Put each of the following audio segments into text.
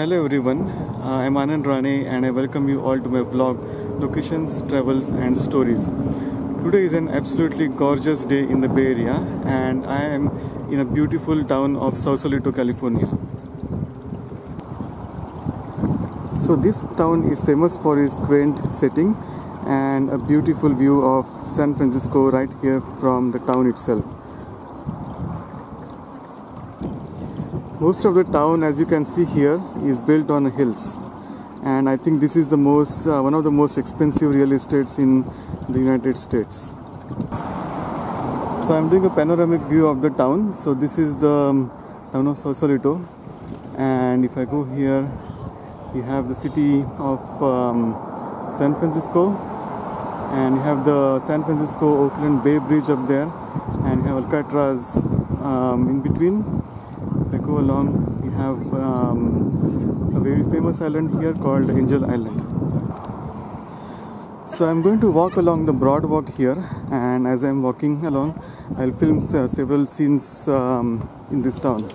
Hello everyone, uh, I'm Anand Rane and I welcome you all to my vlog Locations, Travels and Stories. Today is an absolutely gorgeous day in the Bay Area and I am in a beautiful town of Sausalito, California. So this town is famous for its quaint setting and a beautiful view of San Francisco right here from the town itself. Most of the town as you can see here is built on hills. And I think this is the most uh, one of the most expensive real estates in the United States. So I'm doing a panoramic view of the town. So this is the um, town of Sausalito. And if I go here you have the city of um, San Francisco. And you have the San Francisco Oakland Bay Bridge up there. And you have Alcatraz um, in between I go along we have um, a very famous island here called Angel Island. So I'm going to walk along the broad walk here and as I'm walking along I'll film uh, several scenes um, in this town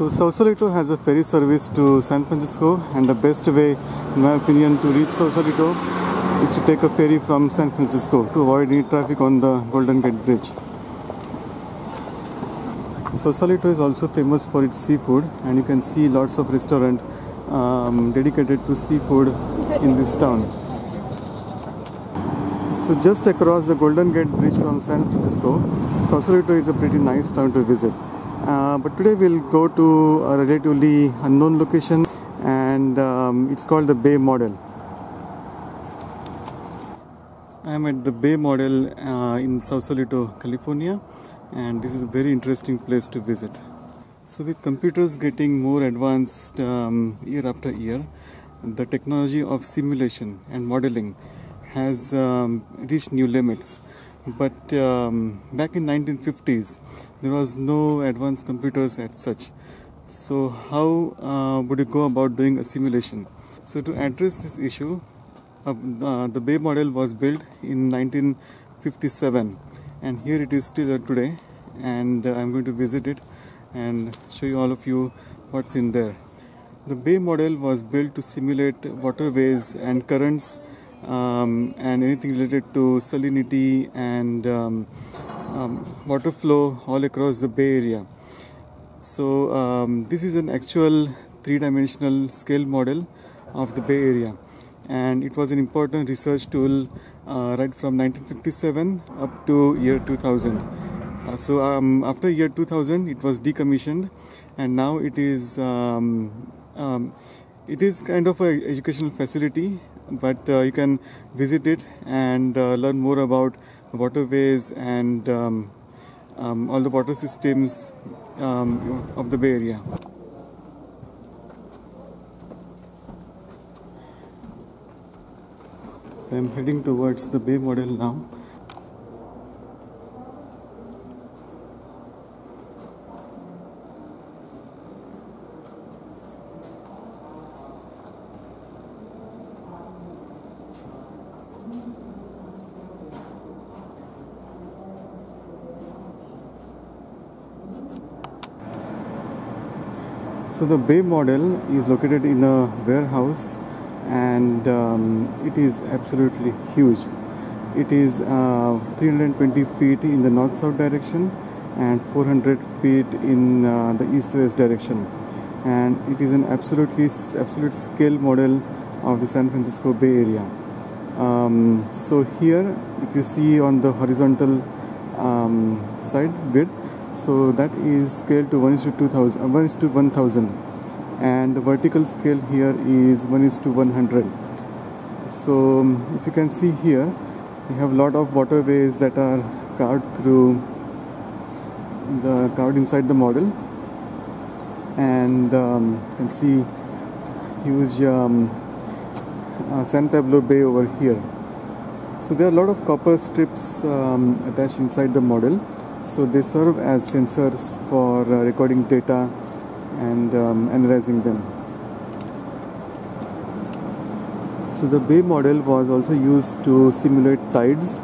So Sausalito has a ferry service to San Francisco and the best way in my opinion to reach Sausalito is to take a ferry from San Francisco to avoid any traffic on the Golden Gate Bridge. Sausalito is also famous for its seafood and you can see lots of restaurants um, dedicated to seafood in this town. So just across the Golden Gate Bridge from San Francisco, Sausalito is a pretty nice town to visit. Uh, but today we'll go to a relatively unknown location and um, it's called the Bay Model. I'm at the Bay Model uh, in Sausalito, California and this is a very interesting place to visit. So with computers getting more advanced um, year after year, the technology of simulation and modeling has um, reached new limits but um, back in 1950s there was no advanced computers as such. So how uh, would you go about doing a simulation? So to address this issue uh, uh, the bay model was built in 1957 and here it is still today and uh, i'm going to visit it and show you all of you what's in there. The bay model was built to simulate waterways and currents um, and anything related to salinity and um, um, water flow all across the Bay Area. So um, this is an actual three-dimensional scale model of the Bay Area and it was an important research tool uh, right from 1957 up to year 2000. Uh, so um, after year 2000 it was decommissioned and now it is um, it is kind of an educational facility but uh, you can visit it and uh, learn more about waterways and um, um, all the water systems um, of the Bay Area. So I'm heading towards the Bay model now. So the bay model is located in a warehouse and um, it is absolutely huge. It is uh, 320 feet in the north-south direction and 400 feet in uh, the east-west direction and it is an absolutely absolute scale model of the San Francisco Bay Area. Um, so here if you see on the horizontal um, side width so that is scaled to 1 is to 2000 uh, 1 is to 1000 and the vertical scale here is 1 is to 100 so um, if you can see here we have a lot of waterways that are carved through the carved inside the model. And um, you can see huge um, uh, San Pablo Bay over here. So there are a lot of copper strips um, attached inside the model so they serve as sensors for uh, recording data and um, analyzing them. So the bay model was also used to simulate tides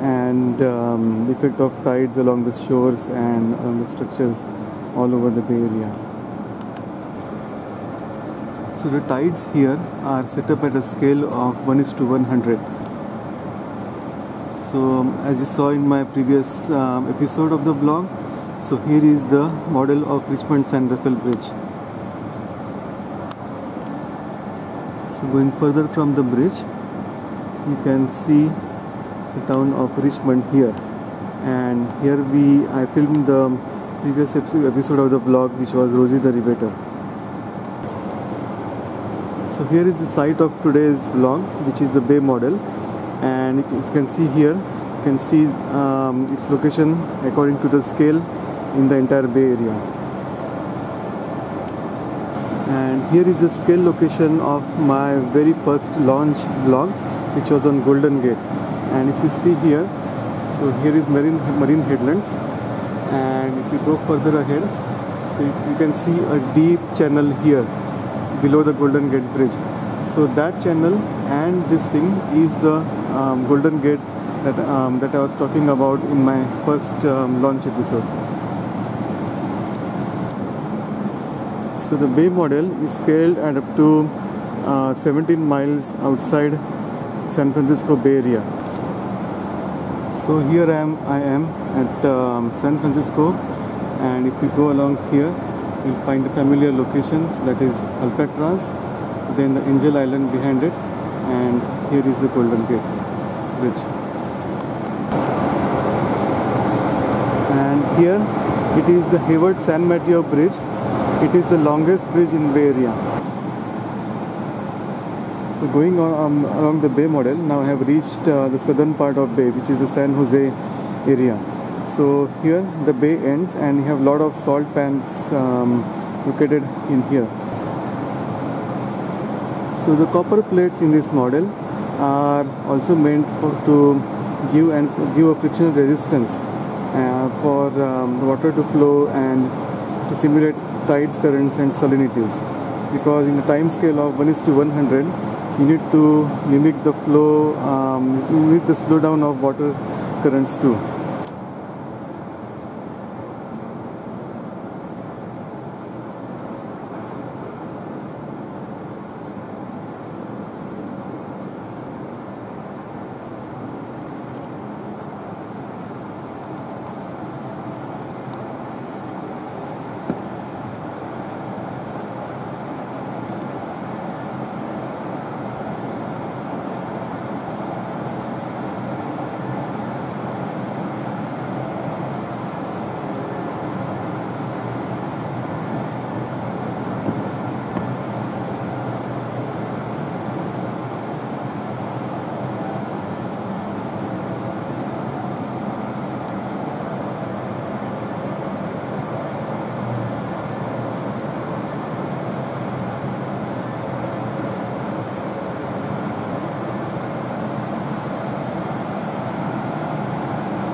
and um, the effect of tides along the shores and on the structures all over the bay area. So the tides here are set up at a scale of 1 is to 100 so as you saw in my previous um, episode of the vlog so here is the model of Richmond San Rafael Bridge. So going further from the bridge you can see the town of Richmond here. And here we I filmed the previous episode of the vlog which was Rosie the Riveter. So here is the site of today's vlog which is the bay model and you can see here you can see um, its location according to the scale in the entire bay area. And here is the scale location of my very first launch vlog which was on Golden Gate. And if you see here so here is Marin Marin Headlands. And if you go further ahead so you can see a deep channel here below the Golden Gate Bridge. So that channel and this thing is the um, golden gate that um, that I was talking about in my first um, launch episode. So the bay model is scaled at up to uh, 17 miles outside San Francisco Bay Area. So here I am I am at um, San Francisco. And if you go along here you'll find the familiar locations that is Alcatraz then the Angel Island behind it and here is the Golden Gate Bridge and here it is the Hayward San Mateo Bridge. It is the longest bridge in Bay Area. So going on um, along the Bay model now I have reached uh, the southern part of Bay which is the San Jose area. So here the bay ends and you have a lot of salt pans um, located in here so the copper plates in this model are also meant for to give and give a frictional resistance uh, for um, the water to flow and to simulate tides, currents and salinities. Because in the time scale of 1 is to 100, you need to mimic the flow, um, mimic the slowdown of water currents too.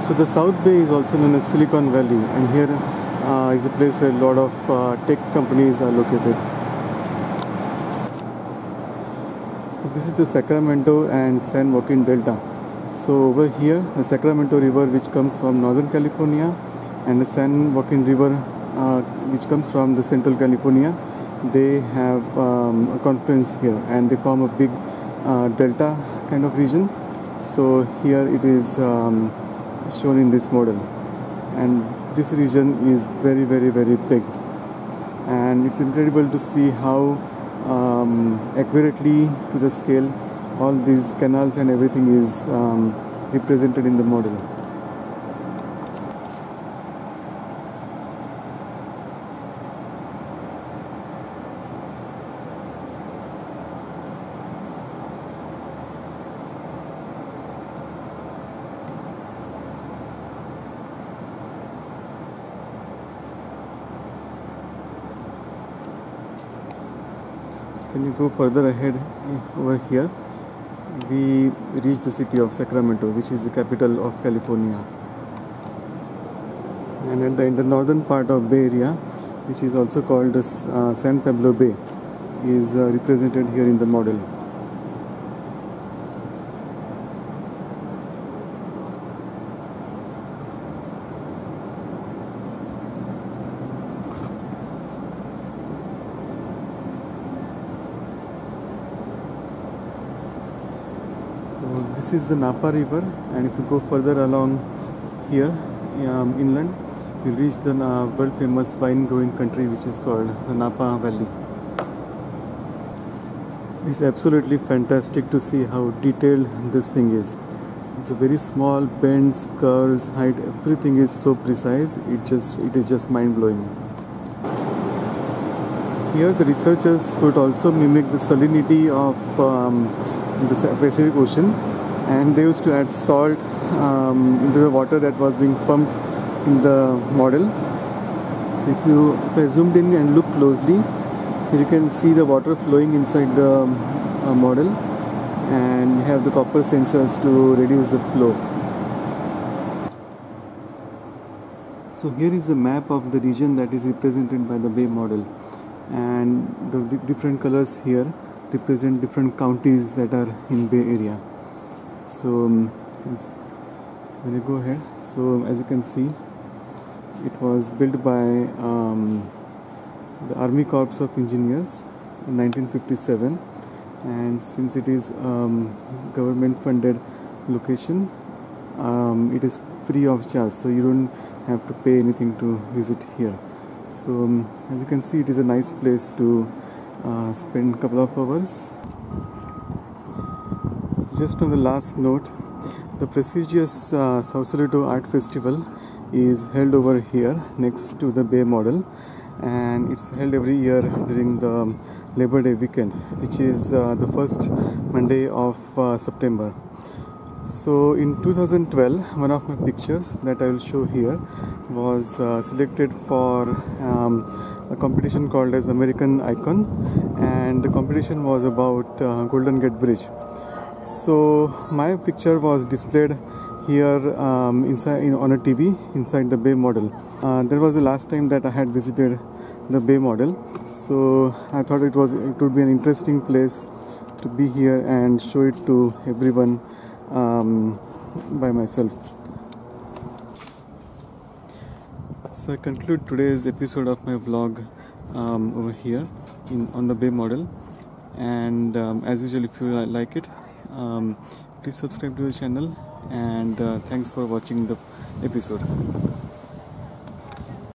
So the South Bay is also known as Silicon Valley and here uh, is a place where a lot of uh, tech companies are located. So this is the Sacramento and San Joaquin Delta. So over here the Sacramento River which comes from Northern California and the San Joaquin River uh, which comes from the Central California they have um, a confluence here and they form a big uh, delta kind of region so here it is um, shown in this model. And this region is very very very big. And it's incredible to see how um, accurately to the scale all these canals and everything is um, represented in the model you go further ahead eh, over here we reach the city of Sacramento which is the capital of California. And at the, in the northern part of Bay Area which is also called uh, San Pablo Bay is uh, represented here in the model So this is the Napa River, and if you go further along here um, inland, you reach the uh, world famous wine growing country, which is called the Napa Valley. It's absolutely fantastic to see how detailed this thing is. It's a very small bends, curves, height, everything is so precise. It just it is just mind blowing. Here, the researchers could also mimic the salinity of um, the Pacific Ocean and they used to add salt um, into the water that was being pumped in the model. So if you if I zoomed in and look closely, you can see the water flowing inside the uh, model and have the copper sensors to reduce the flow. So here is the map of the region that is represented by the Bay model and the different colors here represent different counties that are in Bay Area. So, um, so when you go ahead, so as you can see, it was built by um, the Army Corps of Engineers in 1957, and since it is um, government-funded location, um, it is free of charge, so you don't have to pay anything to visit here. So um, as you can see, it is a nice place to uh, spend a couple of hours. So just on the last note, the prestigious uh, Sausalito Art Festival is held over here next to the Bay Model and it's held every year during the Labor Day weekend which is uh, the first Monday of uh, September. So in 2012 one of my pictures that I will show here was uh, selected for um, a competition called as American Icon and the competition was about uh, Golden Gate Bridge. So my picture was displayed here um, inside in, on a TV inside the Bay model. Uh, that was the last time that I had visited the Bay model. So I thought it was it would be an interesting place to be here and show it to everyone um, by myself. So I conclude today's episode of my vlog um, over here in on the Bay model. And um, as usual, if you like it, um, please subscribe to the channel. And uh, thanks for watching the episode.